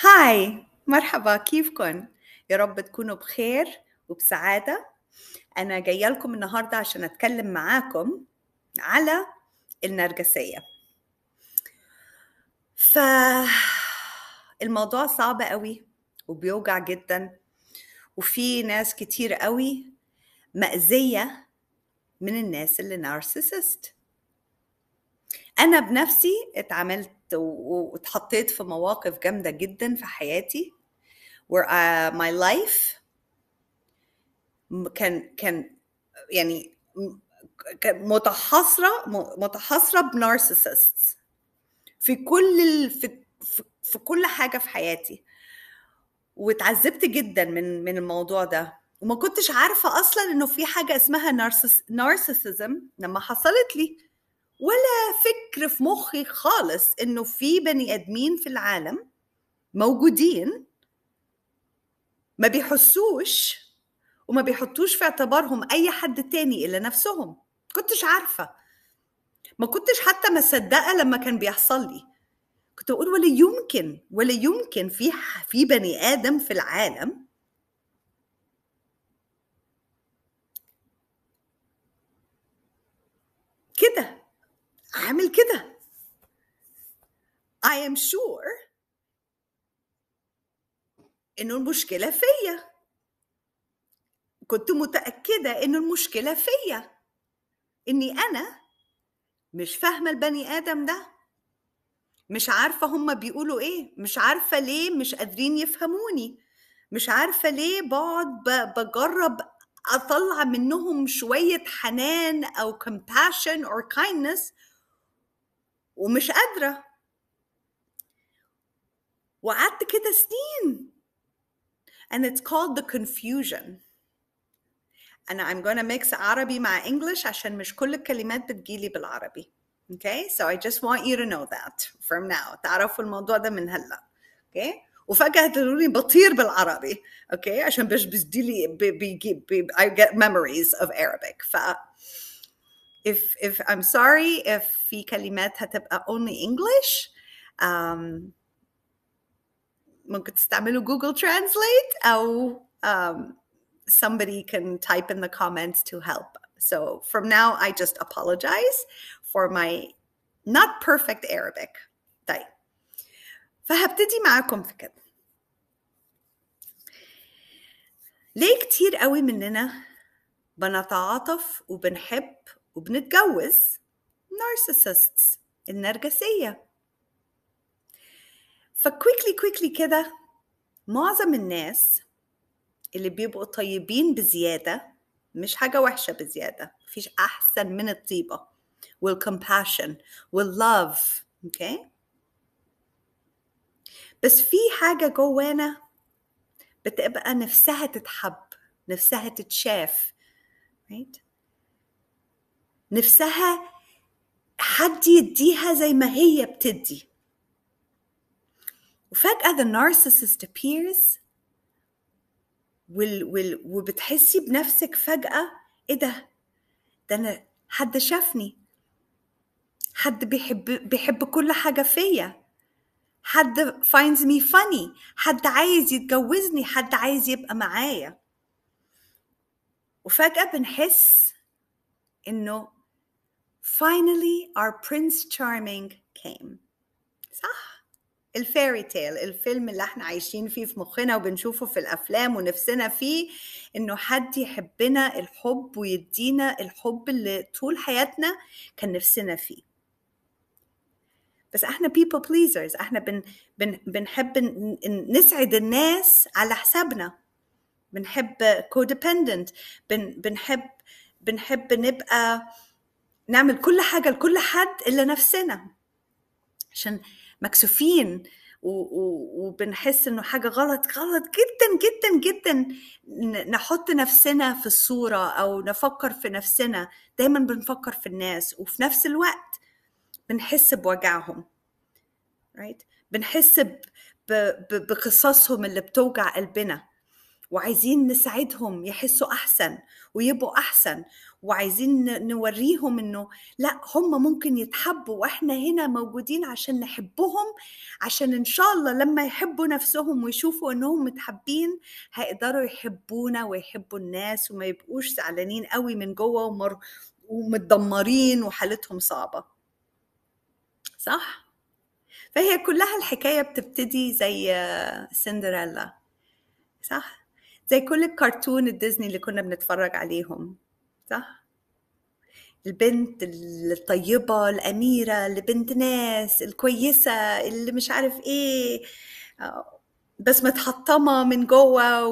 هاي مرحبا كيفكن؟ يا رب تكونوا بخير وبسعادة. أنا جاية لكم النهاردة عشان أتكلم معاكم على النرجسية. فالموضوع صعب قوي وبيوجع جدا وفي ناس كتير قوي مأذية من الناس اللي نارسيسست أنا بنفسي اتعاملت واتحطيت في مواقف جامدة جدا في حياتي where uh, my life كان كان يعني م- كان متحصرة م- متحصرة بنارسيسست في كل. في, في, في كل حاجة في حياتي واتعذبت جدا من من الموضوع ده وما كنتش عارفة أصلا إنه في حاجة اسمها نارسيس نارسيسيزم لما حصلت لي ولا فكر في مخي خالص إنه في بني آدمين في العالم موجودين ما بيحسوش وما بيحطوش في اعتبارهم أي حد تاني إلا نفسهم. كنتش عارفة. ما كنتش حتى مصدقة لما كان بيحصل لي. كنت أقول ولا يمكن ولا يمكن في في بني آدم في العالم كده عامل كده. I am sure إنه المشكلة فيا. كنت متأكدة إنه المشكلة فيا. إني أنا مش فاهمة البني آدم ده. مش عارفة هما بيقولوا إيه. مش عارفة ليه مش قادرين يفهموني. مش عارفة ليه بقعد بجرب أطلع منهم شوية حنان أو compassion or kindness ومش قادرة. وقعدت كده سنين. And it's called the confusion. أنا I'm gonna mix عربي مع English عشان مش كل الكلمات بتجيلي بالعربي. Okay? So I just want you to know that from now. تعرفوا الموضوع ده من هلا. Okay? وفجأة تقولوا لي بطير بالعربي. Okay? عشان بس بيجيلي بي- بيجي بي I get memories of Arabic. ف if if I'm sorry if في كلمات هتبقى only English um, ممكن تستعملوا Google Translate أو um, somebody can type in the comments to help. So from now, I just apologize for my not perfect Arabic. طيب فهبتدي معاكم في كده ليه كتير قوي مننا بنتعاطف وبنحب وبنتجوز narcissists النرجسية ف quickly quickly كده معظم الناس اللي بيبقوا طيبين بزيادة مش حاجة وحشة بزيادة مفيش أحسن من الطيبة والcompassion والlove okay? بس في حاجة جوانا بتبقى نفسها تتحب نفسها تتشاف right? نفسها حد يديها زي ما هي بتدي. وفجأة the narcissist appears وال وال وبتحسي بنفسك فجأة إيه ده؟ ده أنا حد شافني. حد بيحب بيحب كل حاجة فيا. حد finds me funny. حد عايز يتجوزني. حد عايز يبقى معايا. وفجأة بنحس إنه finally our prince charming came. صح. الفيري تيل الفيلم اللي إحنا عايشين فيه في مخنا وبنشوفه في الأفلام ونفسنا فيه إنه حد يحبنا الحب ويدينا الحب اللي طول حياتنا كان نفسنا فيه. بس إحنا people pleasers إحنا بن بن بنحب نسعد الناس على حسابنا. بنحب codependent بن بنحب بنحب نبقى نعمل كل حاجة لكل حد إلا نفسنا. عشان مكسوفين وبنحس إنه حاجة غلط غلط جدا جدا جدا. نحط نفسنا في الصورة أو نفكر في نفسنا. دايما بنفكر في الناس وفي نفس الوقت بنحس بوجعهم. Right? بنحس بقصصهم اللي بتوجع قلبنا. وعايزين نساعدهم يحسوا أحسن ويبقوا أحسن. وعايزين نوريهم إنه لأ هم ممكن يتحبوا وإحنا هنا موجودين عشان نحبهم عشان إن شاء الله لما يحبوا نفسهم ويشوفوا إنهم متحبين هيقدروا يحبونا ويحبوا الناس وما يبقوش زعلانين قوي من جوه ومر ومتدمرين وحالتهم صعبة. صح؟ فهي كلها الحكاية بتبتدي زي سندريلا صح؟ زي كل الكرتون الديزني اللي كنا بنتفرج عليهم. صح؟ البنت الطيبة الأميرة اللي بنت ناس الكويسة اللي مش عارف إيه بس متحطمة من جوه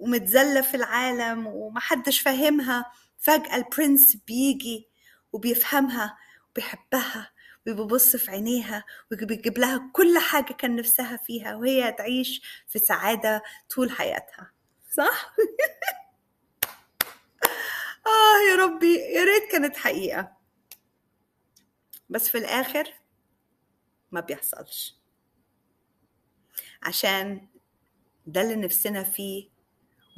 ومتذلة في العالم ومحدش فاهمها. فجأة البرنس بيجي وبيفهمها وبيحبها وبيبص في عينيها وبيجيب لها كل حاجة كان نفسها فيها وهي تعيش في سعادة طول حياتها. صح؟ آه يا ربي يا ريت كانت حقيقة. بس في الآخر ما بيحصلش. عشان ده اللي نفسنا فيه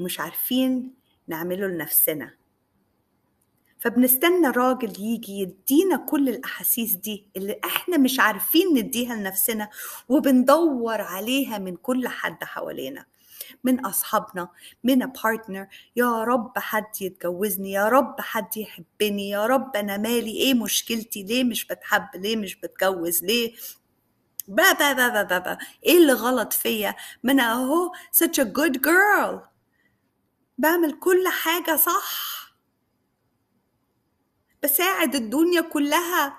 ومش عارفين نعمله لنفسنا. فبنستنى راجل يجي يدينا كل الأحاسيس دي اللي إحنا مش عارفين نديها لنفسنا وبندور عليها من كل حد حوالينا. من أصحابنا من بارتنر يا رب حد يتجوزني يا رب حد يحبني يا رب أنا مالي إيه مشكلتي؟ ليه مش بتحب؟ ليه مش بتجوز؟ ليه؟ با با با با با, با. إيه اللي غلط فيا؟ ما أنا أهو such a good girl. بعمل كل حاجة صح. بساعد الدنيا كلها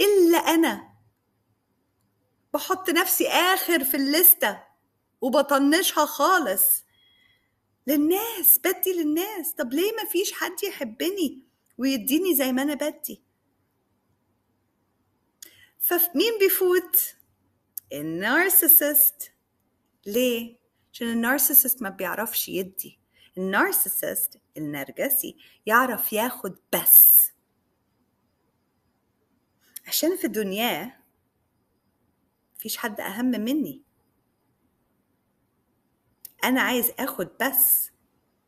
إلا أنا. بحط نفسي آخر في الليستة. وبطنشها خالص. للناس بدي للناس. طب ليه ما فيش حد يحبني ويديني زي ما أنا بدي؟ فمين بيفوت النارسيسست ليه؟ عشان النارسيسست ما بيعرفش يدي. النارسيسست النرجسي يعرف ياخد بس. عشان في دنياه مفيش حد أهم مني. أنا عايز أخد بس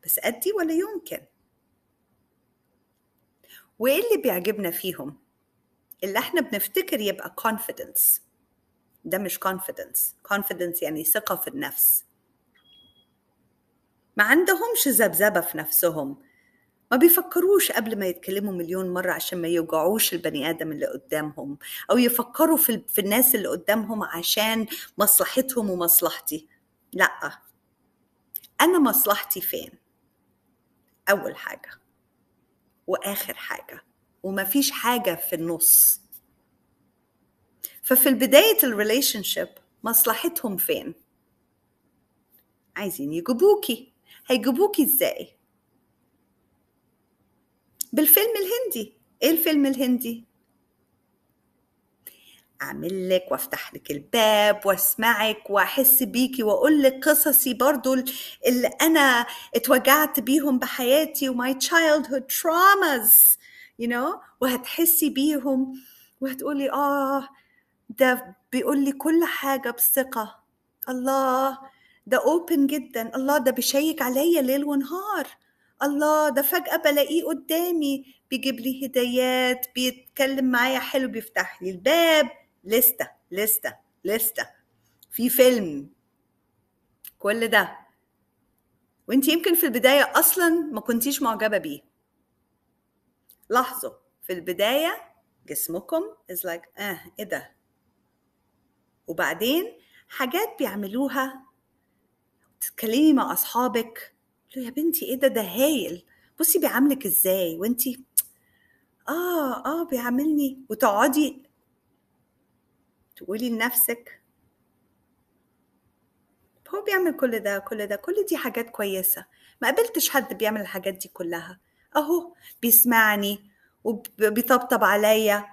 بس أدي ولا يمكن؟ وإيه اللي بيعجبنا فيهم؟ اللي إحنا بنفتكر يبقى confidence. ده مش confidence. Confidence يعني ثقة في النفس. ما عندهمش ذبذبة في نفسهم. ما بيفكروش قبل ما يتكلموا مليون مرة عشان ما يوجعوش البني آدم اللي قدامهم أو يفكروا في, في الناس اللي قدامهم عشان مصلحتهم ومصلحتي. لأ. أنا مصلحتي فين؟ أول حاجة. وآخر حاجة. ومفيش حاجة في النص. ففي بداية ال relationship مصلحتهم فين؟ عايزين يجيبوكي. هيجيبوكي إزاي؟ بالفيلم الهندي. إيه الفيلم الهندي؟ أعمل لك وأفتح لك الباب وأسمعك وأحس بيكي وأقول لك قصصي برضو اللي أنا اتوجعت بيهم بحياتي وماي childhood traumas you know وهتحسي بيهم وهتقولي آه ده بيقول لي كل حاجة بثقة. الله ده اوبن جدا. الله ده بيشيك عليا ليل ونهار. الله ده فجأة بلاقيه قدامي بيجيب لي هدايات بيتكلم معايا حلو بيفتح لي الباب. لستة لستة لستة. في فيلم. كل ده. وانت يمكن في البداية أصلا ما كنتيش معجبة بيه. لاحظوا في البداية جسمكم is like آه إيه ده؟ وبعدين حاجات بيعملوها. تتكلمي مع أصحابك. له يا بنتي إيه ده؟ ده هايل. بصي بيعاملك إزاي؟ وانتي آه آه بيعاملني. وتقعدي تقولي لنفسك هو بيعمل كل ده كل ده كل دي حاجات كويسة. ما قابلتش حد بيعمل الحاجات دي كلها. أهو بيسمعني وبيطبطب عليا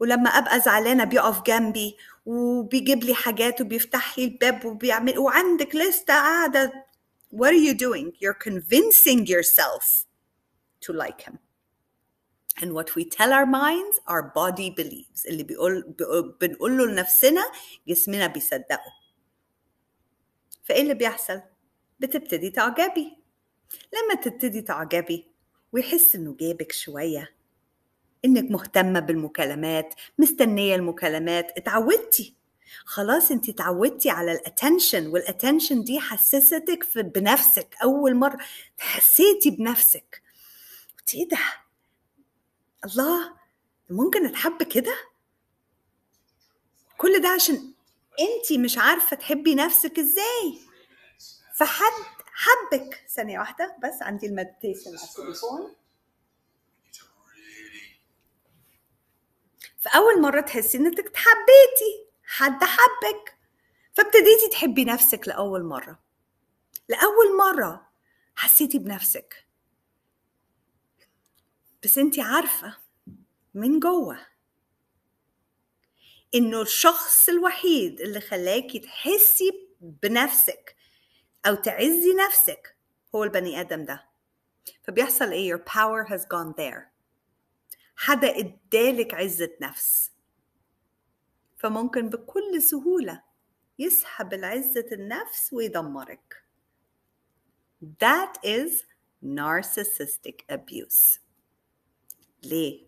ولما أبقى زعلانة بيقف جنبي وبيجيب لي حاجات وبيفتح لي الباب وبيعمل وعندك لستة قاعدة. What are you doing? You're convincing yourself to like him. And what we tell our minds our body believes. اللي بيقول بنقول له لنفسنا جسمنا بيصدقه. فإيه اللي بيحصل؟ بتبتدي تعجبي. لما تبتدي تعجبي ويحس إنه جابك شوية إنك مهتمة بالمكالمات مستنية المكالمات اتعودتي. خلاص انت اتعودتي على ال attention وال attention دي حسستك بنفسك. أول مرة حسيتي بنفسك. قلت إيه ده الله ممكن اتحب كده؟ كل ده عشان انت مش عارفة تحبي نفسك إزاي. فحد حبك. ثانية واحدة بس عندي المديتيشن على التليفون. فأول مرة تحسي إنك اتحبيتي حد حبك. فابتديتي تحبي نفسك لأول مرة. لأول مرة حسيتي بنفسك. بس انت عارفة من جوه انه الشخص الوحيد اللي خلاكي تحسي بنفسك أو تعزي نفسك هو البني آدم ده. فبيحصل إيه؟ Your power has gone there. حدا ادالك عزة نفس. فممكن بكل سهولة يسحب العزة النفس ويدمرك. That is narcissistic abuse. ليه؟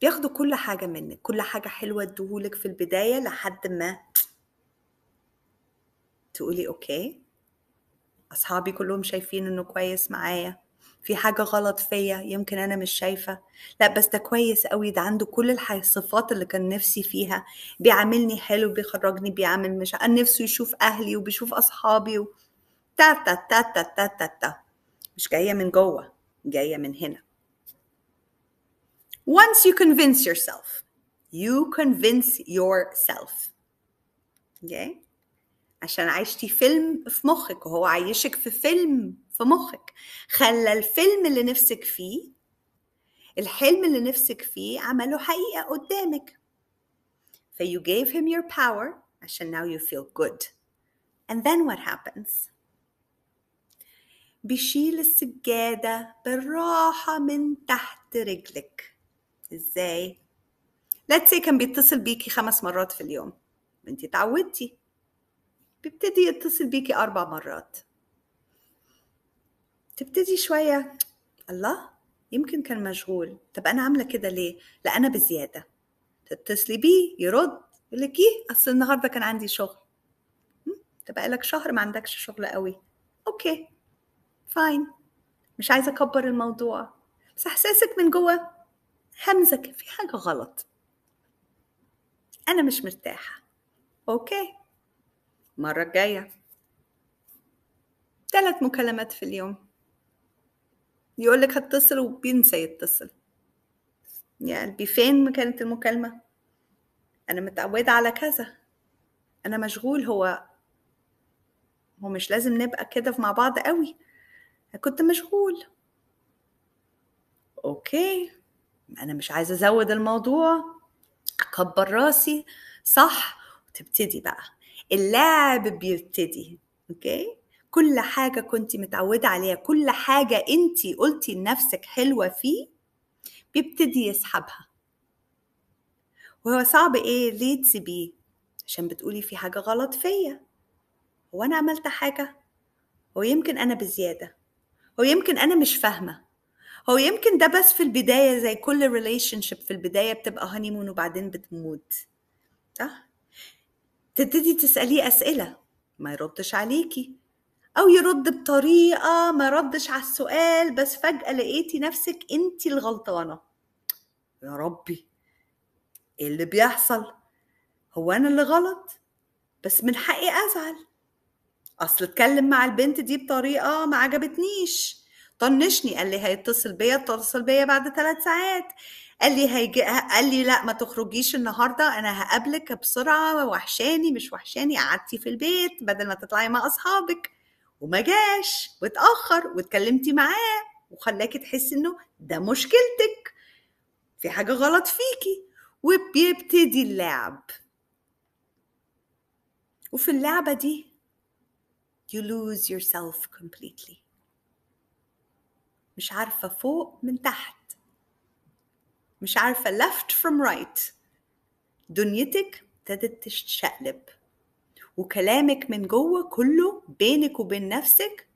بياخدوا كل حاجة منك كل حاجة حلوة ادوهولك في البداية لحد ما تقولي أوكي. أصحابي كلهم شايفين إنه كويس معايا. في حاجة غلط فيا يمكن أنا مش شايفة. لا بس ده كويس قوي ده عنده كل الصفات اللي كان نفسي فيها. بيعاملني حلو بيخرجني بيعمل مش أنا نفسه يشوف أهلي وبيشوف أصحابي و... تا تا تا تا تا تا تا. مش جاية من جوه جاية من هنا. Once you convince yourself you convince yourself. Okay? عشان عايشتي فيلم في مخك وهو عايشك في فيلم في مخك. خلى الفيلم اللي نفسك فيه الحلم اللي نفسك فيه عمله حقيقة قدامك. ف you gave him your power عشان now you feel good. And then what happens? بيشيل السجادة بالراحة من تحت رجلك. إزاي؟ Let's say كان بيتصل بيكي خمس مرات في اليوم. انتي اتعودتي. بيبتدي يتصل بيكي أربع مرات. تبتدي شوية الله يمكن كان مشغول. طب أنا عاملة كده ليه؟ لا أنا بزيادة. تتصلي بيه يرد يقول لك إيه؟ أصل النهاردة كان عندي شغل. طب بقالك شهر ما عندكش شغل قوي. Okay. Fine مش عايزة أكبر الموضوع. بس إحساسك من جوه هامزك في حاجة غلط. أنا مش مرتاحة. أوكي. المرة الجاية ثلاث مكالمات في اليوم. يقول لك هتصل وبينسى يتصل. يا قلبي فين كانت المكالمة؟ أنا متعودة على كذا. أنا مشغول. هو هو مش لازم نبقى كده مع بعض قوي. كنت مشغول. Okay. أنا مش عايزة أزود الموضوع أكبر راسي صح؟ وتبتدي بقى. اللعب بيبتدي okay؟ كل حاجة كنت متعودة عليها كل حاجة أنتي قلتي لنفسك حلوة فيه بيبتدي يسحبها. وهو صعب إيه؟ ليه تسيبيه؟ عشان بتقولي في حاجة غلط فيا. هو أنا عملت حاجة؟ هو يمكن أنا بزيادة؟ هو يمكن أنا مش فاهمة؟ هو يمكن ده بس في البداية زي كل relationship في البداية بتبقى honeymoon وبعدين بتموت. صح؟ تبتدي تسأليه أسئلة ما يردش عليكي. أو يرد بطريقة ما ردش على السؤال بس فجأة لقيتي نفسك أنت الغلطانة. يا ربي إيه اللي بيحصل؟ هو أنا اللي غلط؟ بس من حقي أزعل. أصل اتكلم مع البنت دي بطريقة ما عجبتنيش. طنشني قال لي هيتصل بيا اتصل بيا بعد ثلاث ساعات. قال لي هيجي قال لي لا ما تخرجيش النهارده أنا هقابلك بسرعة وحشاني مش وحشاني قعدتي في البيت بدل ما تطلعي مع أصحابك. وما جاش واتأخر واتكلمتي معاه وخلاكي تحسي إنه ده مشكلتك. في حاجة غلط فيكي. وبيبتدي اللعب. وفي اللعبة دي you lose yourself completely. مش عارفة فوق من تحت. مش عارفة left from right. دنيتك ابتدت تتشقلب وكلامك من جوه كله بينك وبين نفسك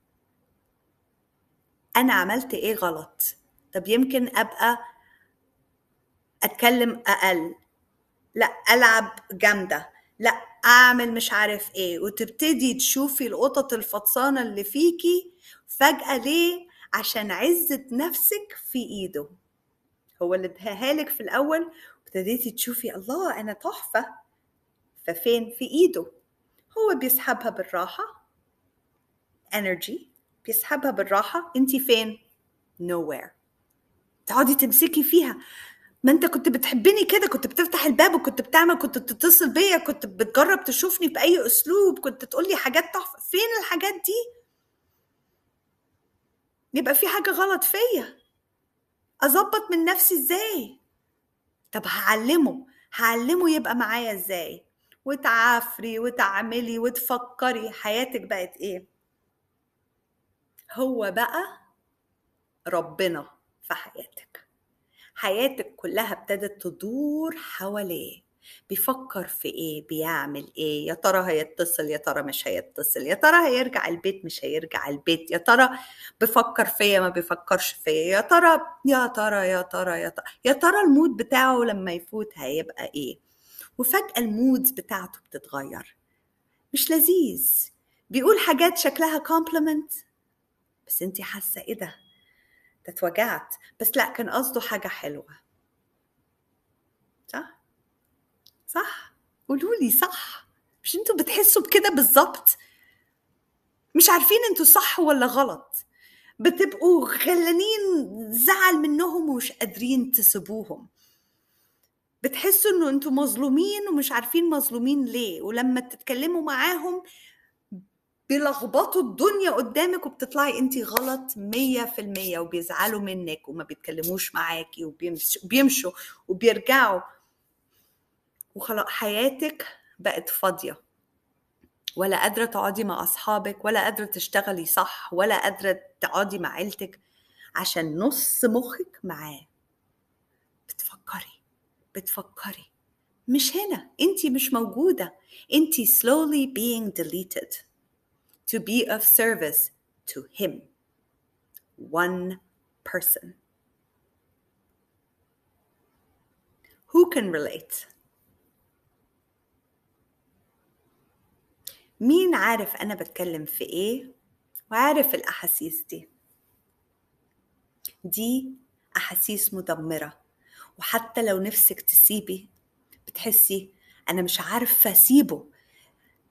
أنا عملت إيه غلط؟ طب يمكن أبقى أتكلم أقل. لا ألعب جامدة. لا أعمل مش عارف إيه. وتبتدي تشوفي القطط الفطسانة اللي فيكي فجأة ليه عشان عزة نفسك في إيده. هو اللي اداها لك في الأول وابتديتي تشوفي الله أنا تحفة. ففين؟ في إيده. هو بيسحبها بالراحة. Energy. بيسحبها بالراحة. انت فين؟ Nowhere. تقعدي تمسكي فيها. ما أنت كنت بتحبني كده. كنت بتفتح الباب وكنت بتعمل كنت بتتصل بيا كنت بتجرب تشوفني بأي أسلوب كنت تقولي حاجات تحفة. فين الحاجات دي؟ يبقى في حاجة غلط فيا. أظبط من نفسي إزاي؟ طب هعلمه. هعلمه يبقى معايا إزاي؟ وتعافري وتعملي وتفكري. حياتك بقت إيه؟ هو بقى ربنا في حياتك. حياتك كلها ابتدت تدور حواليه. بيفكر في إيه بيعمل إيه يا ترى هيتصل يا ترى مش هيتصل يا ترى هيرجع البيت مش هيرجع البيت يا ترى بيفكر فيا ما بيفكرش فيا يا ترى يا ترى يا ترى يا ترى يا ترى المود بتاعه لما يفوت هيبقى إيه؟ وفجأة ال moods بتاعته بتتغير. مش لذيذ. بيقول حاجات شكلها compliment بس انتي حاسة إيه ده؟ ده اتوجعت. بس لا كان قصده حاجة حلوة صح صح؟ قولوا لي صح. مش أنتوا بتحسوا بكده بالظبط؟ مش عارفين أنتوا صح ولا غلط. بتبقوا غلانين زعل منهم ومش قادرين تسيبوهم. بتحسوا انه أنتوا مظلومين ومش عارفين مظلومين ليه. ولما تتكلموا معاهم بيلخبطوا الدنيا قدامك وبتطلعي انت غلط مية في المية وبيزعلوا منك وما بيتكلموش معاكي وبيمشوا وبيرجعوا. وخلاص حياتك بقت فاضية. ولا قادرة تقعدي مع أصحابك ولا قادرة تشتغلي صح ولا قادرة تقعدي مع عيلتك عشان نص مخك معاه. بتفكري بتفكري. مش هنا انت مش موجودة. انت slowly being deleted. To be of service to him. One person. Who can relate? مين عارف أنا بتكلم في إيه وعارف الأحاسيس دي؟ دي أحاسيس مدمرة. وحتى لو نفسك تسيبي بتحسي أنا مش عارفة أسيبه.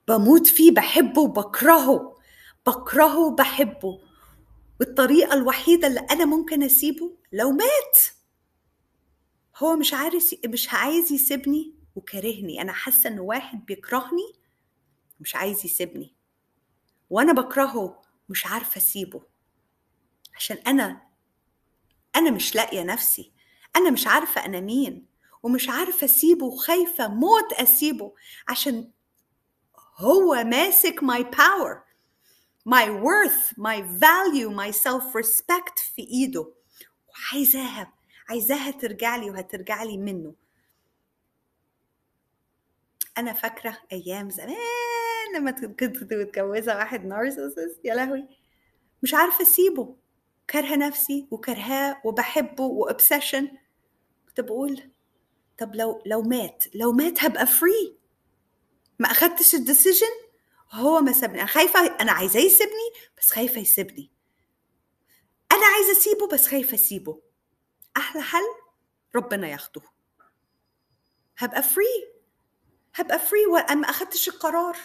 بموت فيه بحبه وبكرهه. بكرهه وبحبه. والطريقة الوحيدة اللي أنا ممكن أسيبه لو مات. هو مش عارف مش عايز يسيبني وكارهني. أنا حاسة إن واحد بيكرهني مش عايز يسيبني. وأنا بكرهه مش عارفة أسيبه. عشان أنا أنا مش لاقية نفسي. أنا مش عارفة أنا مين. ومش عارفة أسيبه وخايفة موت أسيبه. عشان هو ماسك my power my worth my value my self respect في إيده. وعايزاها عايزاها ترجع لي وهترجع لي منه. أنا فاكرة أيام زمان لما كنت متجوزة واحد narcissist يا لهوي. مش عارفة أسيبه. كارهة نفسي وكارهاه وبحبه و obsession كنت بقول طب لو لو مات لو مات هبقى free ما أخدتش ال decision هو ما سابني. أنا خايفة أنا عايزاه يسيبني بس خايفة يسيبني. أنا عايزة أسيبه بس خايفة أسيبه. أحلى حل ربنا ياخده. هبقى فري هبقى فري وما أخدتش القرار.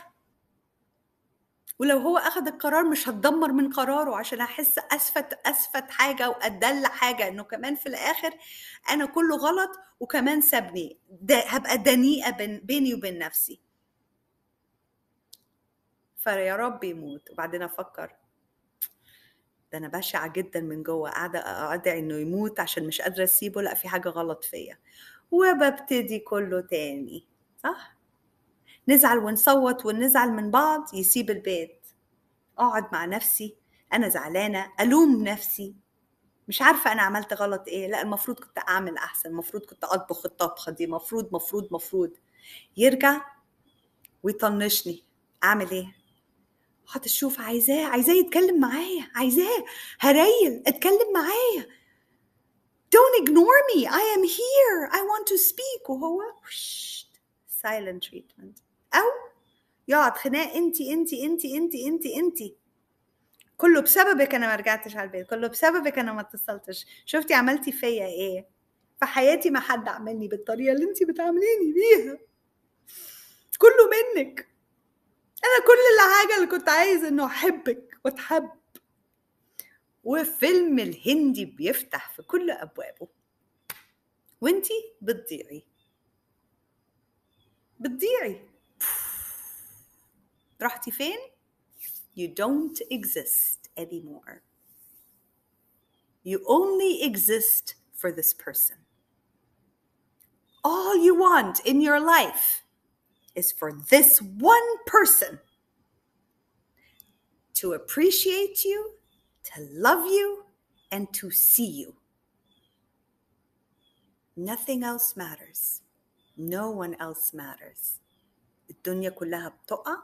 ولو هو أخد القرار مش هتدمر من قراره عشان احس أسفت أسفت حاجة وأدل حاجة إنه كمان في الآخر أنا كله غلط وكمان سابني. ده هبقى دنيئة بين بيني وبين نفسي. فيا رب يموت. وبعدين أفكر ده أنا بشعة جدا من جوه. قاعدة أدعي إنه يموت عشان مش قادرة أسيبه. لأ في حاجة غلط فيا. وببتدي كله تاني. صح؟ نزعل ونصوت ونزعل من بعض يسيب البيت. أقعد مع نفسي أنا زعلانة ألوم نفسي. مش عارفة أنا عملت غلط إيه لا المفروض كنت أعمل أحسن المفروض كنت أطبخ الطبخة دي مفروض مفروض مفروض يرجع ويطنشني. أعمل إيه؟ هقعد أشوف عايزاه عايزاه يتكلم معايا عايزاه هريل اتكلم معايا. Don't ignore me I am here I want to speak. وهو silent treatment. أو يقعد خناق انتي انتي انتي انتي انتي انتي كله بسببك أنا ما رجعتش على البيت كله بسببك أنا ما اتصلتش. شفتي عملتي فيا إيه؟ في حياتي ما حد عملني بالطريقة اللي انتي بتعامليني بيها. كله منك. أنا كل الحاجة اللي كنت عايز إنه أحبك وأتحب. وفيلم الهندي بيفتح في كل أبوابه. وانتي بتضيعي. بتضيعي. رحتي فين you don't exist anymore you only exist for this person all you want in your life is for this one person to appreciate you, to love you, and to see you. Nothing else matters. No one else matters. الدنيا كلها بتقع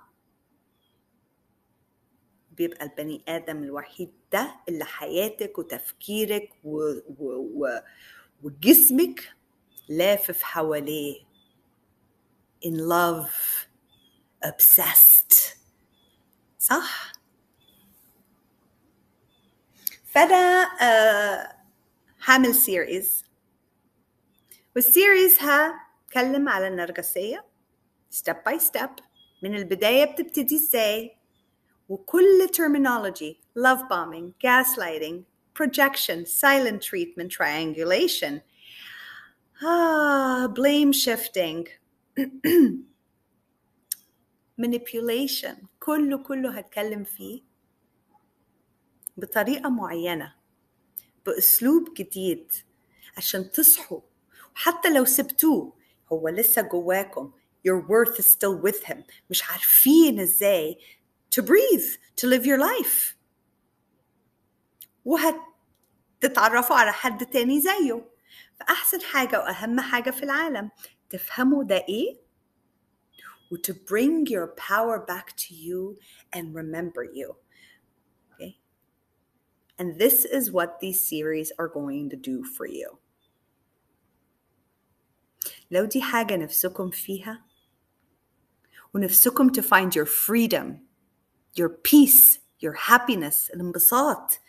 بيبقى البني آدم الوحيد ده اللي حياتك وتفكيرك و... و... و... وجسمك لافف حواليه. In love obsessed. صح؟ فأنا uh, هعمل series وال series هتكلم على النرجسية step by step من البداية بتبتدي إزاي؟ وكل terminology love bombing gaslighting projection silent treatment triangulation ah blame shifting manipulation كله كله هتكلم فيه بطريقة معينة بأسلوب جديد عشان تصحوا وحتى لو سبتوه هو لسه جواكم your worth is still with him مش عارفين ازاي to breathe to live your life وهتتعرفوا على حد تاني زيه فأحسن حاجة وأهم حاجة في العالم تفهموا ده إيه و to bring your power back to you and remember you. Okay? And this is what these series are going to do for you. لو دي حاجة نفسكم فيها ونفسكم to find your freedom, your peace, your happiness, الانبساط.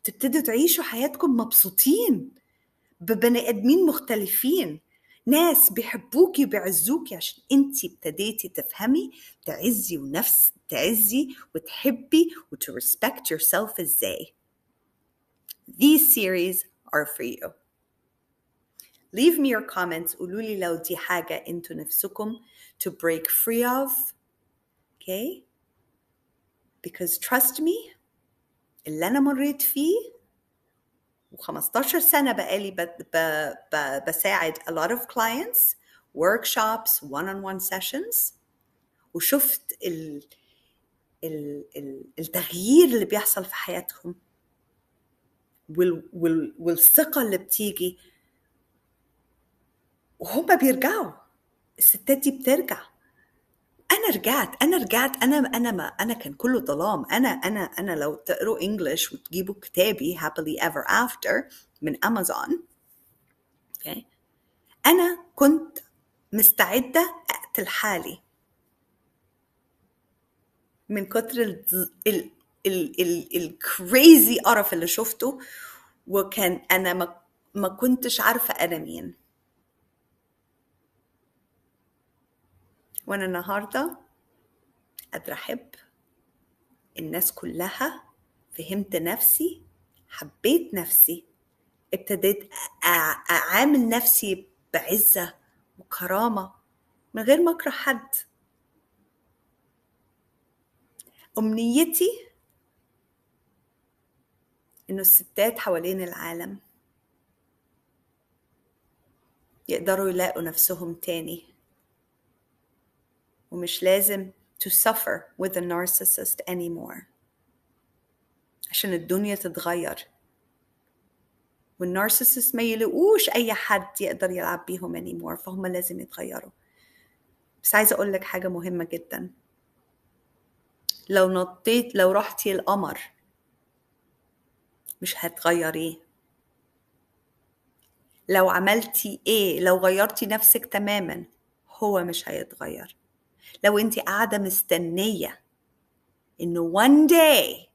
وتبتدوا تعيشوا حياتكم مبسوطين ببني آدمين مختلفين. ناس بيحبوكي وبيعزوكي عشان انتي ابتديتي تفهمي تعزي ونفس تعزي وتحبي وto respect yourself إزاي. These series are for you. Leave me your comments. قولوا لي لو دي حاجة أنتوا نفسكم to break free of. Okay. Because trust me اللي أنا مريت فيه و15 سنة بقالي ب... ب... ب... بساعد a lot of clients workshops one-on-one sessions. وشفت ال... ال... ال... التغيير اللي بيحصل في حياتهم. وال... وال... والثقة اللي بتيجي. وهم بيرجعوا. الستات دي بترجع. أنا رجعت أنا رجعت أنا أنا ما أنا كان كله ظلام أنا أنا أنا لو تقروا انجلش وتجيبوا كتابي happily ever after من امازون okay. أنا كنت مستعدة أقتل حالي من كتر ال ال ال ال الكريزي قرف اللي شفته وكان أنا ما ما كنتش عارفة أنا مين وأنا النهارده قادره احب الناس كلها فهمت نفسي حبيت نفسي ابتديت أعامل نفسي بعزة وكرامة من غير ما أكره حد. أمنيتي إنه الستات حوالين العالم يقدروا يلاقوا نفسهم تاني. ومش لازم to suffer with a narcissist anymore. عشان الدنيا تتغير. والنارسيسست ما يلاقوش أي حد يقدر يلعب بيهم anymore فهم لازم يتغيروا. بس عايزة أقول لك حاجة مهمة جدا. لو نطيت لو رحتي القمر مش هتغيريه. لو عملتي إيه لو غيرتي نفسك تماما هو مش هيتغير. لو انت قاعده مستنيه انه one day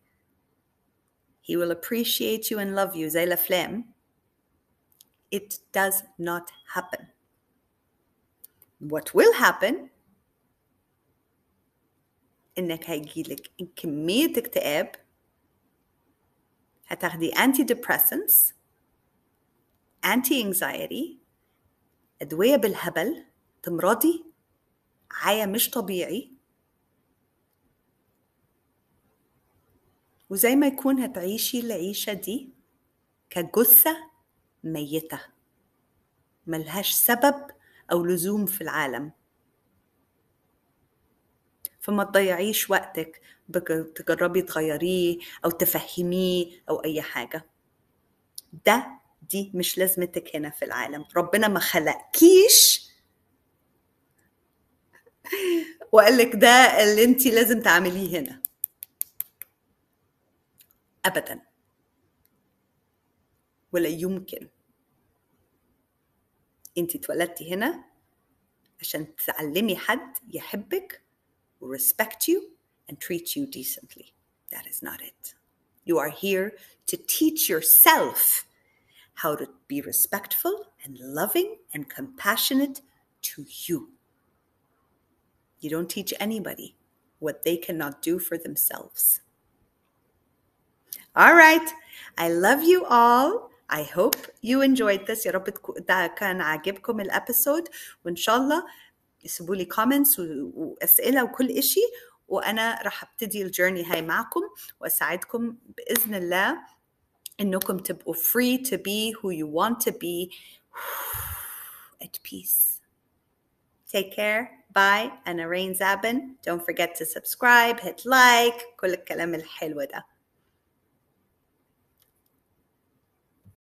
he will appreciate you and love you زي الافلام it does not happen what will happen انك هيجيلك كميه اكتئاب هتاخدي anti depressants anti anxiety ادويه بالهبل تمرضي عيا مش طبيعي. وزي ما يكون هتعيشي العيشة دي كجثة ميتة ملهاش سبب أو لزوم في العالم. فما تضيعيش وقتك تجربي تغيريه أو تفهميه أو أي حاجة. ده دي مش لازمتك هنا في العالم. ربنا ما خلقكيش وقال لك ده اللي انت لازم تعمليه هنا ابدا ولا يمكن انت اتولدتي هنا عشان تعلمي حد يحبك respect you and treat you decently that is not it you are here to teach yourself how to be respectful and loving and compassionate to you you don't teach anybody what they cannot do for themselves all right. I love you all. I hope you enjoyed this. يا رب ده كان عاجبكم الابيسود وان شاء الله يسيبوا لي كومنتس واسئله وكل إشي وانا راح ابتدي الجيرني هاي معكم واساعدكم باذن الله انكم تبقوا free to be who you want to be at peace. Take care. Bye. أنا رين زابن. Don't forget to subscribe, hit like, كل الكلام الحلو ده.